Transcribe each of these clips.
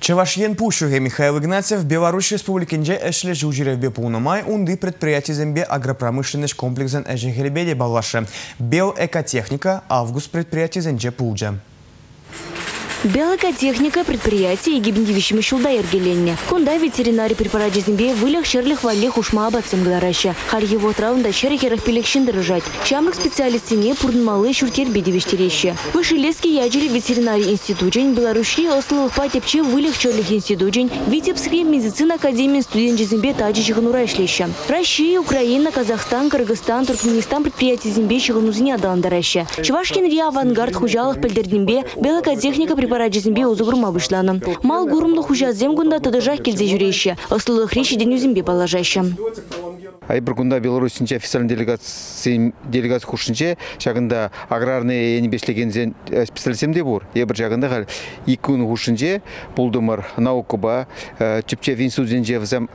Чавашьен Пущуге Михаил Игнатьев Беларусь Республикинже эшле жужиревбе пулнамай унды предприятий зембе агропромышленность комплексен эжехелебеде балашы. Бел экотехника август предприятий зенже пулджа. Биологотехника предприятия и Егибендивищем Ишулда Ергеленне. Кунда ветеринари препарат зембе вылях шерлих валех ушма абатсым глараща. Харь его травнда шерехерах пелехшин дорожать. Чамрык специалистине пурнмалы шуртер бедивищтереща. Выше лески яджери ветеринарий институтень Беларусьи ослылых патепче вылях шерлих институтень Витебские медицина академии студент зембе таджичиха нурайшлеща. Россия, Украина, Казахстан, Кыргызстан, Туркменистан предприятия зембе нузня нузиня даландараща. Чувашкин ри авангард хужалах пальдердембе белокотехника препарат параджизимбе узугурма вышланы. Мал гурумлы хужазем гунда тадыжах келзе жүрейші. Речи ден үзімбе балажайшы. Ай бір күнда Беларусинче официальный делегация делегация хушинче шагында аграрный енбешлеген специалистем де бур. Е бір жагында хал екі күн хушинче булдымыр наукаба чүпче институтинче взем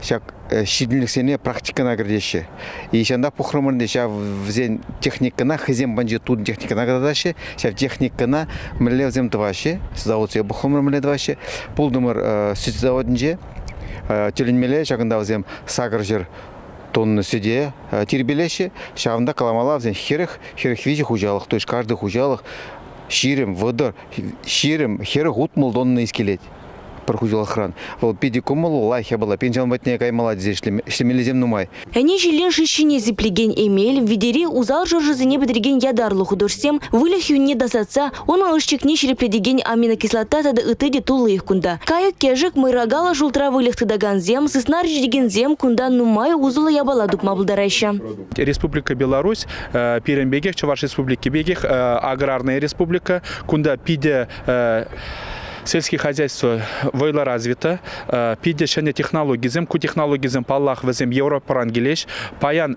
шак шидилік сене практикана кірдеші. И шанда пухрымырды ша взен техникана хызем банжи тут техникана кірдаші, ша техникана міле взем тваші, завод се бухрымыр міле тваші, булдымыр сүт заводинче теленмеле шагында взем сагыр жер тонны сиде тербелеші шағында каламала взен херых херых вижи хужалық то есть каждый хужалық ширим выдыр ширим херых утмыл донны искелет прохудил охран. Вот пиди кумулу лайхе была, пенжан батне каймала здесь шлемелезем нумай. Они жилен шишине зиплеген эмель, видери узал жоржызыне бедерген ядарлы художсем, вылях юне досатса, он алышчикне шерепледеген аминокислота тады ытыде тулы их кунда. Кайык кежик мырагала жултра вылях тыдаган зем, сысна реждеген зем кунда нумай узула ябала дукма булдарайша. Республика Беларусь, Перембегех, Чаваш Республики Бегех, аграрная республика, кунда пиде сельское хозяйство войла развито, пиде шене технологии зем, ку технологии зем паллах везем Европа рангелеш, паян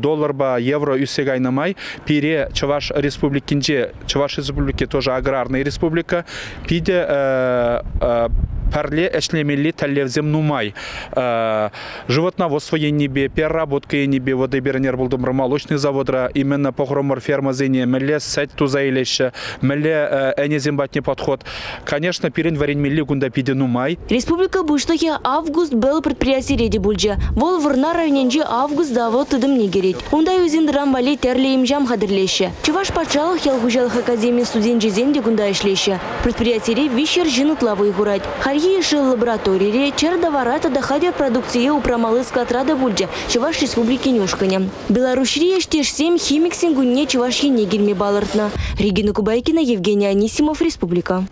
доллар ба евро үсег айнамай, пире Чаваш республикинже, Чаваш республики тоже аграрная республика, пиде парле эшлемели тәллевзем нумай. Животноводство енебе, переработка енебе, воды бернер булдым молочный заводра, именно погромор ферма зене, меле сәт тузайлеше, меле энезем батне подход. Конечно, пирен варен милли гунда пиде нумай. Республика Буштахи август был предприятие реди бульджа. Вол вырна районенже август давыл тыдым не керет. Ундай үзин драмбали терлеем жам хадырлеше. Чуваш патшалық ялгужалық академия студент жезен де гунда ишлеше. Предприятие вишер жинутлавы гурать. Харьи иши лаборатории чердоварата доходят продукции упрамалы скатрада бульджа. Чуваш республики Нюшканя. Белорусрия штеш 7 химик сингунне Чуваш енегельме балартна. Регина Кубайкина, Евгения Анисимов, Республика.